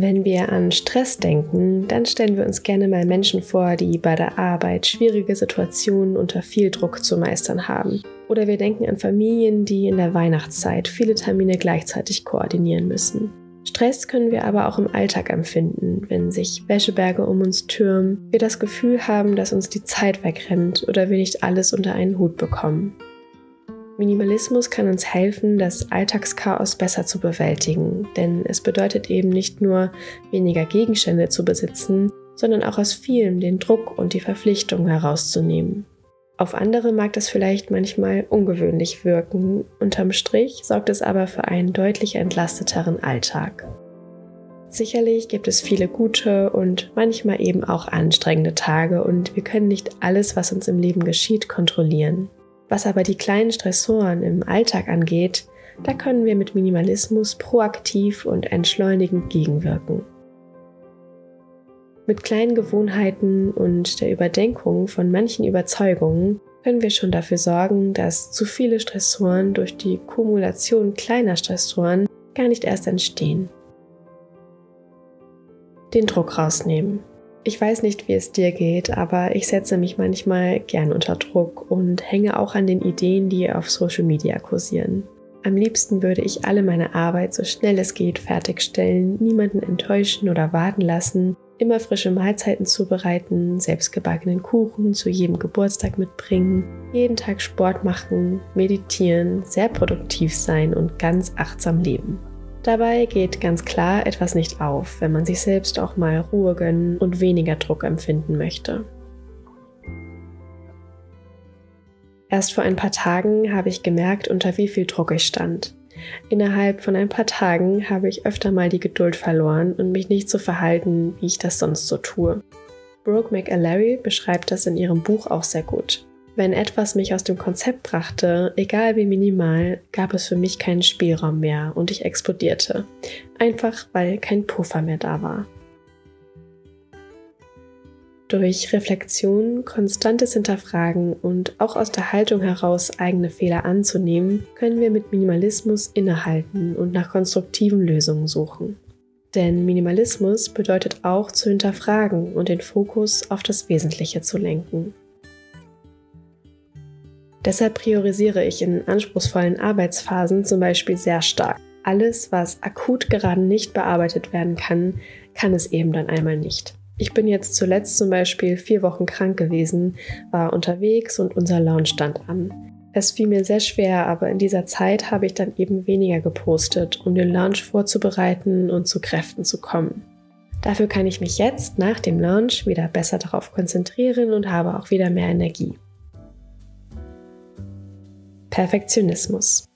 Wenn wir an Stress denken, dann stellen wir uns gerne mal Menschen vor, die bei der Arbeit schwierige Situationen unter viel Druck zu meistern haben. Oder wir denken an Familien, die in der Weihnachtszeit viele Termine gleichzeitig koordinieren müssen. Stress können wir aber auch im Alltag empfinden, wenn sich Wäscheberge um uns türmen, wir das Gefühl haben, dass uns die Zeit wegrennt oder wir nicht alles unter einen Hut bekommen. Minimalismus kann uns helfen, das Alltagschaos besser zu bewältigen, denn es bedeutet eben nicht nur weniger Gegenstände zu besitzen, sondern auch aus vielem den Druck und die Verpflichtung herauszunehmen. Auf andere mag das vielleicht manchmal ungewöhnlich wirken, unterm Strich sorgt es aber für einen deutlich entlasteteren Alltag. Sicherlich gibt es viele gute und manchmal eben auch anstrengende Tage und wir können nicht alles, was uns im Leben geschieht, kontrollieren. Was aber die kleinen Stressoren im Alltag angeht, da können wir mit Minimalismus proaktiv und entschleunigend gegenwirken. Mit kleinen Gewohnheiten und der Überdenkung von manchen Überzeugungen können wir schon dafür sorgen, dass zu viele Stressoren durch die Kumulation kleiner Stressoren gar nicht erst entstehen. Den Druck rausnehmen. Ich weiß nicht, wie es dir geht, aber ich setze mich manchmal gern unter Druck und hänge auch an den Ideen, die auf Social Media kursieren. Am liebsten würde ich alle meine Arbeit so schnell es geht fertigstellen, niemanden enttäuschen oder warten lassen, immer frische Mahlzeiten zubereiten, selbstgebackenen Kuchen zu jedem Geburtstag mitbringen, jeden Tag Sport machen, meditieren, sehr produktiv sein und ganz achtsam leben. Dabei geht ganz klar etwas nicht auf, wenn man sich selbst auch mal Ruhe gönnen und weniger Druck empfinden möchte. Erst vor ein paar Tagen habe ich gemerkt, unter wie viel Druck ich stand. Innerhalb von ein paar Tagen habe ich öfter mal die Geduld verloren und mich nicht so verhalten, wie ich das sonst so tue. Brooke McAlery beschreibt das in ihrem Buch auch sehr gut. Wenn etwas mich aus dem Konzept brachte, egal wie minimal, gab es für mich keinen Spielraum mehr und ich explodierte. Einfach weil kein Puffer mehr da war. Durch Reflexion, konstantes Hinterfragen und auch aus der Haltung heraus eigene Fehler anzunehmen, können wir mit Minimalismus innehalten und nach konstruktiven Lösungen suchen. Denn Minimalismus bedeutet auch zu hinterfragen und den Fokus auf das Wesentliche zu lenken. Deshalb priorisiere ich in anspruchsvollen Arbeitsphasen zum Beispiel sehr stark. Alles, was akut gerade nicht bearbeitet werden kann, kann es eben dann einmal nicht. Ich bin jetzt zuletzt zum Beispiel vier Wochen krank gewesen, war unterwegs und unser Launch stand an. Es fiel mir sehr schwer, aber in dieser Zeit habe ich dann eben weniger gepostet, um den Launch vorzubereiten und zu Kräften zu kommen. Dafür kann ich mich jetzt nach dem Launch wieder besser darauf konzentrieren und habe auch wieder mehr Energie. Perfektionismus.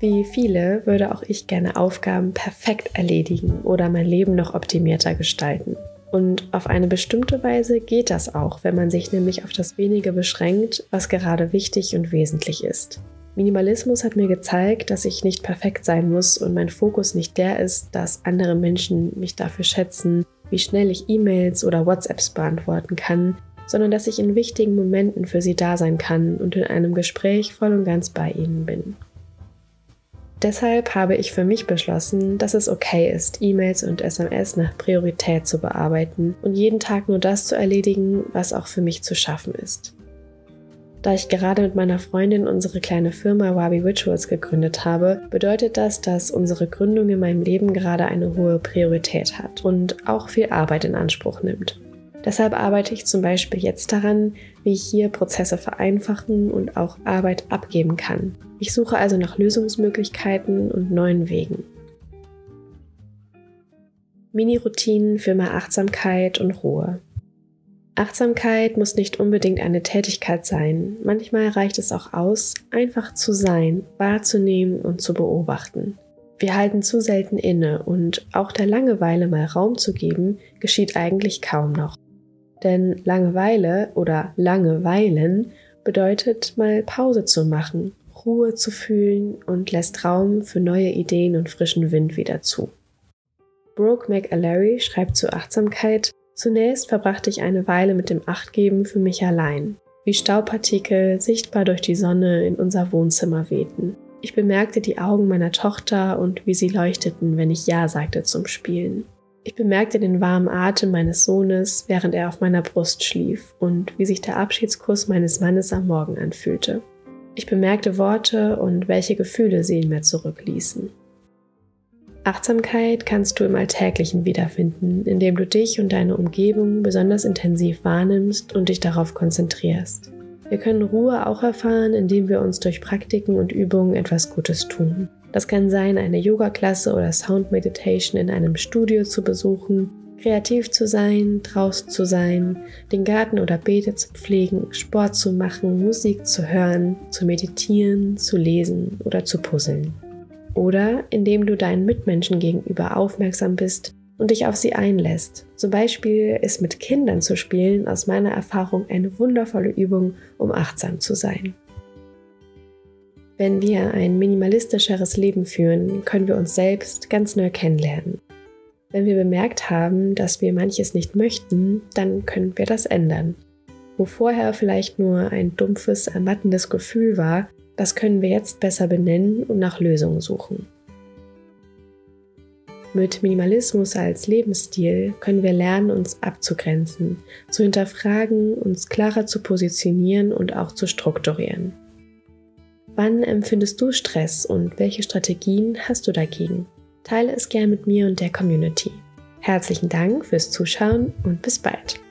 Wie viele würde auch ich gerne Aufgaben perfekt erledigen oder mein Leben noch optimierter gestalten. Und auf eine bestimmte Weise geht das auch, wenn man sich nämlich auf das wenige beschränkt, was gerade wichtig und wesentlich ist. Minimalismus hat mir gezeigt, dass ich nicht perfekt sein muss und mein Fokus nicht der ist, dass andere Menschen mich dafür schätzen, wie schnell ich E-Mails oder WhatsApps beantworten kann, sondern dass ich in wichtigen Momenten für sie da sein kann und in einem Gespräch voll und ganz bei ihnen bin. Deshalb habe ich für mich beschlossen, dass es okay ist, E-Mails und SMS nach Priorität zu bearbeiten und jeden Tag nur das zu erledigen, was auch für mich zu schaffen ist. Da ich gerade mit meiner Freundin unsere kleine Firma Wabi Rituals gegründet habe, bedeutet das, dass unsere Gründung in meinem Leben gerade eine hohe Priorität hat und auch viel Arbeit in Anspruch nimmt. Deshalb arbeite ich zum Beispiel jetzt daran, wie ich hier Prozesse vereinfachen und auch Arbeit abgeben kann. Ich suche also nach Lösungsmöglichkeiten und neuen Wegen. Mini-Routinen für mehr Achtsamkeit und Ruhe. Achtsamkeit muss nicht unbedingt eine Tätigkeit sein. Manchmal reicht es auch aus, einfach zu sein, wahrzunehmen und zu beobachten. Wir halten zu selten inne und auch der Langeweile mal Raum zu geben, geschieht eigentlich kaum noch. Denn Langeweile oder Langeweilen bedeutet mal Pause zu machen, Ruhe zu fühlen und lässt Raum für neue Ideen und frischen Wind wieder zu. Brooke McAlery schreibt zur Achtsamkeit, zunächst verbrachte ich eine Weile mit dem Achtgeben für mich allein, wie Staubpartikel sichtbar durch die Sonne in unser Wohnzimmer wehten. Ich bemerkte die Augen meiner Tochter und wie sie leuchteten, wenn ich Ja sagte zum Spielen. Ich bemerkte den warmen Atem meines Sohnes, während er auf meiner Brust schlief und wie sich der Abschiedskuss meines Mannes am Morgen anfühlte. Ich bemerkte Worte und welche Gefühle sie in mir zurückließen. Achtsamkeit kannst du im Alltäglichen wiederfinden, indem du dich und deine Umgebung besonders intensiv wahrnimmst und dich darauf konzentrierst. Wir können Ruhe auch erfahren, indem wir uns durch Praktiken und Übungen etwas Gutes tun. Das kann sein, eine Yoga-Klasse oder Sound Meditation in einem Studio zu besuchen, kreativ zu sein, draußen zu sein, den Garten oder Beete zu pflegen, Sport zu machen, Musik zu hören, zu meditieren, zu lesen oder zu puzzeln oder indem du deinen Mitmenschen gegenüber aufmerksam bist und dich auf sie einlässt. Zum Beispiel ist mit Kindern zu spielen aus meiner Erfahrung eine wundervolle Übung, um achtsam zu sein. Wenn wir ein minimalistischeres Leben führen, können wir uns selbst ganz neu kennenlernen. Wenn wir bemerkt haben, dass wir manches nicht möchten, dann können wir das ändern. Wo vorher vielleicht nur ein dumpfes, ermattendes Gefühl war, das können wir jetzt besser benennen und nach Lösungen suchen. Mit Minimalismus als Lebensstil können wir lernen, uns abzugrenzen, zu hinterfragen, uns klarer zu positionieren und auch zu strukturieren. Wann empfindest du Stress und welche Strategien hast du dagegen? Teile es gern mit mir und der Community. Herzlichen Dank fürs Zuschauen und bis bald.